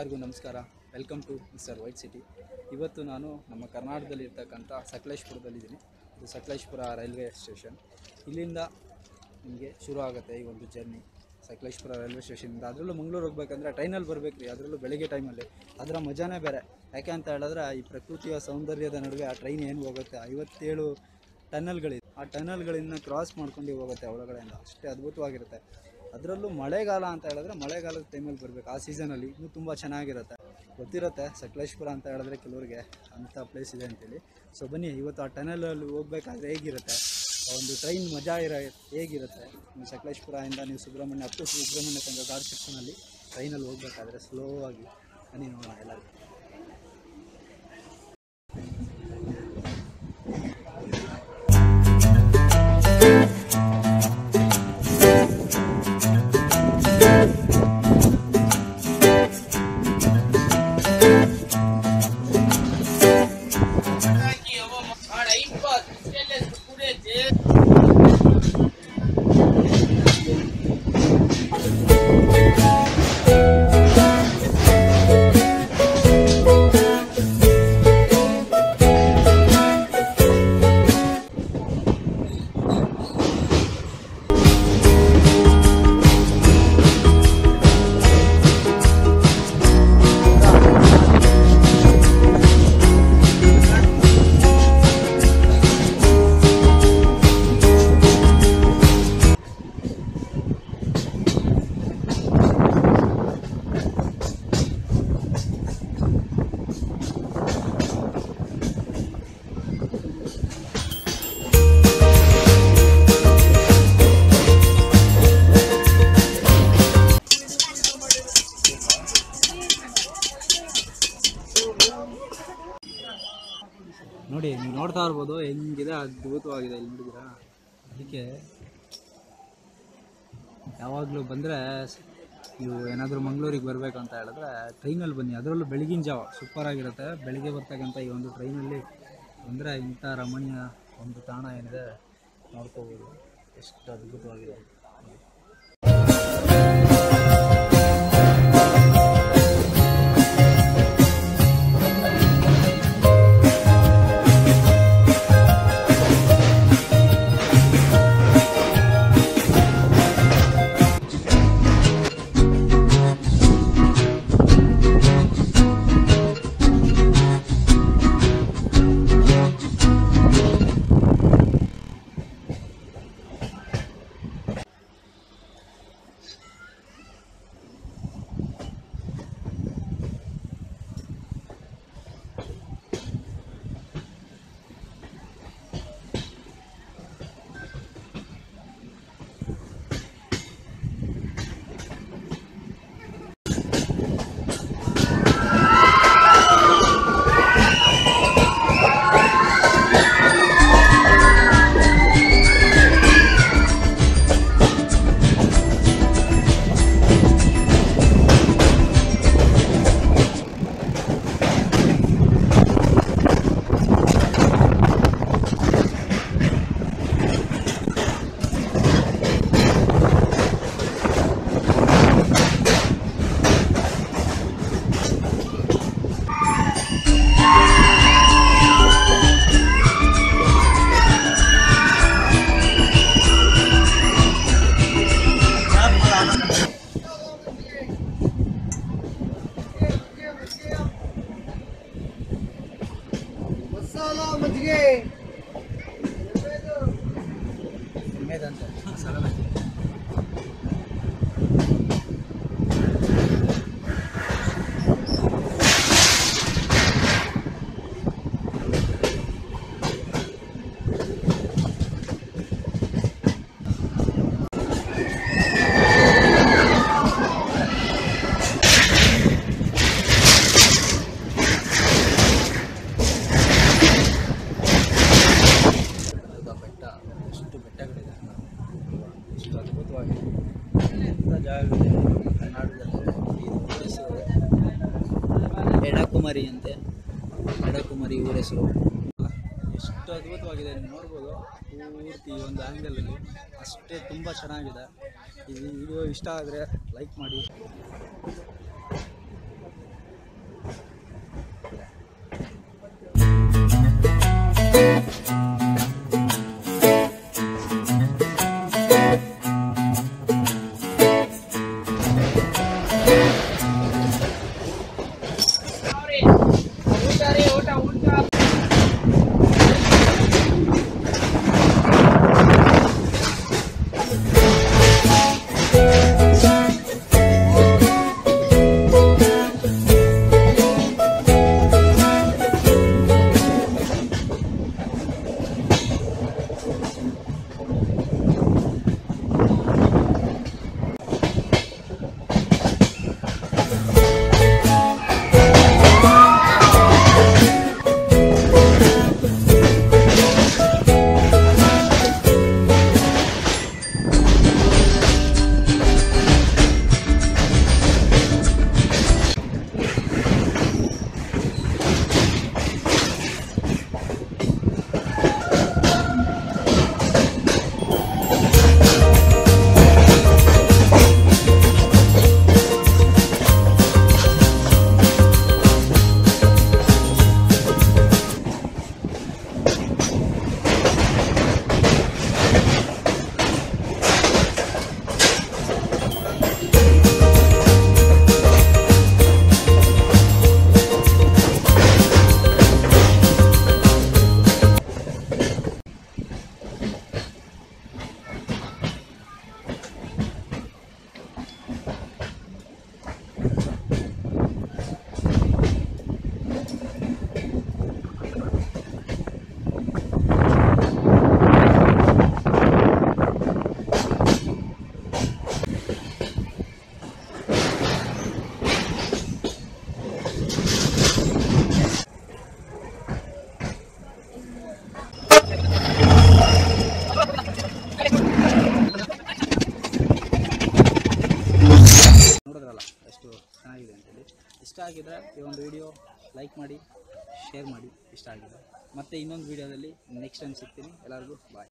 ಎಲ್ಲರಿಗೂ ನಮಸ್ಕಾರ. Welcome to mister white city ಇವತ್ತು ನಾನು ನಮ್ಮ ಕರ್ನಾಟಕದಲ್ಲಿ ಇರ್ತಕ್ಕಂಥ ಸಕಲೇಶ್ಪುರದಲ್ಲಿದ್ದೀನಿ. ಇದು ಸಕಲೇಶ್ಪುರ ರೈಲ್ವೆ ಸ್ಟೇಷನ್. ಇಲ್ಲಿಂದ ನಿಮಗೆ ಶುರು ಆಗುತ್ತೆ ಈ ಒಂದು ಜರ್ನಿ. ಸಕಲೇಶ್ಪುರ ರೈಲ್ವೆ ಸ್ಟೇಷನಿಂದ ಅದರಲ್ಲೂ ಮಂಗಳೂರು ಹೋಗ್ಬೇಕಂದ್ರೆ ಟ್ರೈನಲ್ಲಿ ಬರಬೇಕು ರೀ ಅದರಲ್ಲೂ ಬೆಳಗ್ಗೆ ಟೈಮಲ್ಲಿ ಅದರ ಮಜಾನೇ ಬೇರೆ. ಯಾಕೆ ಅಂತ ಹೇಳಿದ್ರೆ ಈ ಪ್ರಕೃತಿಯ ಸೌಂದರ್ಯದ ನಡುವೆ ಆ ಟ್ರೈನ್ ಏನು ಹೋಗುತ್ತೆ? ಐವತ್ತೇಳು ಟನಲ್ಗಳಿದೆ ಆ ಟನ್ನಲ್ಗಳಿಂದ ಕ್ರಾಸ್ ಮಾಡ್ಕೊಂಡು ಹೋಗುತ್ತೆ ಒಳಗಡೆಯಿಂದ. ಅಷ್ಟೇ ಅದ್ಭುತವಾಗಿರುತ್ತೆ. ಅದರಲ್ಲೂ ಮಳೆಗಾಲ ಅಂತ ಹೇಳಿದ್ರೆ ಮಳೆಗಾಲದ ಟೈಮಲ್ಲಿ ಬರಬೇಕು. ಆ ಸೀಸನಲ್ಲಿ ಇನ್ನೂ ತುಂಬ ಚೆನ್ನಾಗಿರುತ್ತೆ. ಗೊತ್ತಿರುತ್ತೆ ಸಕಲೇಶ್ಪುರ ಅಂತ ಹೇಳಿದ್ರೆ ಕೆಲವರಿಗೆ ಅಂಥ ಪ್ಲೇಸ್ ಇದೆ ಅಂತೇಳಿ. ಸೊ ಬನ್ನಿ, ಇವತ್ತು ಆ ಟನಲಲ್ಲಿ ಹೋಗ್ಬೇಕಾದ್ರೆ ಹೇಗಿರುತ್ತೆ? ಒಂದು ಟ್ರೈನ್ ಮಜಾ ಇರೋ, ಹೇಗಿರುತ್ತೆ? ನೀವು ಸಕಲೇಶ್ಪುರದಿಂದ ನೀವು Subrahmanya up to Subrahmanya Thanga guard ಸೆಕ್ಷನಲ್ಲಿ ಟ್ರೈನಲ್ಲಿ ಹೋಗ್ಬೇಕಾದ್ರೆ ಸ್ಲೋ ಆಗಿ ಬನ್ನಿ ನೋಡೋಣ ಎಲ್ಲರೂ. ನೋಡ್ತಾ ಇರ್ಬೋದು, ಹೆಂಗಿದೆ, ಅದ್ಭುತವಾಗಿದೆ ಇಲ್ಲಿ ನೋಡಿದ್ದೀರಾ? ಅದಕ್ಕೆ ಯಾವಾಗಲೂ ಬಂದರೆ ನೀವು ಏನಾದರೂ ಮಂಗಳೂರಿಗೆ ಬರಬೇಕು ಅಂತ ಹೇಳಿದ್ರೆ ಟ್ರೈನಲ್ಲಿ ಬನ್ನಿ. ಅದರಲ್ಲೂ ಬೆಳಗಿನ ಜಾವ ಸೂಪರಾಗಿರುತ್ತೆ ಬೆಳಿಗ್ಗೆ ಬರ್ತಕ್ಕಂಥ ಈ ಒಂದು ಟ್ರೈನಲ್ಲಿ ಅಂದರೆ ಇಂಥ ರಮಣೀಯ ಒಂದು ತಾಣ ಏನಿದೆ ನೋಡ್ಕೋಬೋದು. ಎಷ್ಟು ಅದ್ಭುತವಾಗಿದೆ. Sigue. ಕುಮಾರಿ ಅಂತೆ. ಕುಮಾರಿ ಊರ ಹೆಸರು ಎಷ್ಟು ಅದ್ಭುತವಾಗಿದೆ ನೋಡ್ಬೋದು. ಪೂರ್ತಿ ಒಂದು ಆ್ಯಂಗಲಲ್ಲಿ ಅಷ್ಟೇ ತುಂಬ ಚೆನ್ನಾಗಿದೆ. ಈ ವಿಡಿಯೋ ಇಷ್ಟ ಆದರೆ ಲೈಕ್ ಮಾಡಿ. ಆಗಿದ್ರೆ ಈ ಒಂದು ವಿಡಿಯೋ ಲೈಕ್ ಮಾಡಿ ಶೇರ್ ಮಾಡಿ, ಇಷ್ಟ ಆಗಿದೆ ಮತ್ತೆ ಇನ್ನೊಂದು ವಿಡಿಯೋದಲ್ಲಿ ನೆಕ್ಸ್ಟ್ ಟೈಮ್ ಸಿಗ್ತೀನಿ. ಎಲ್ಲರಿಗೂ ಬಾಯ್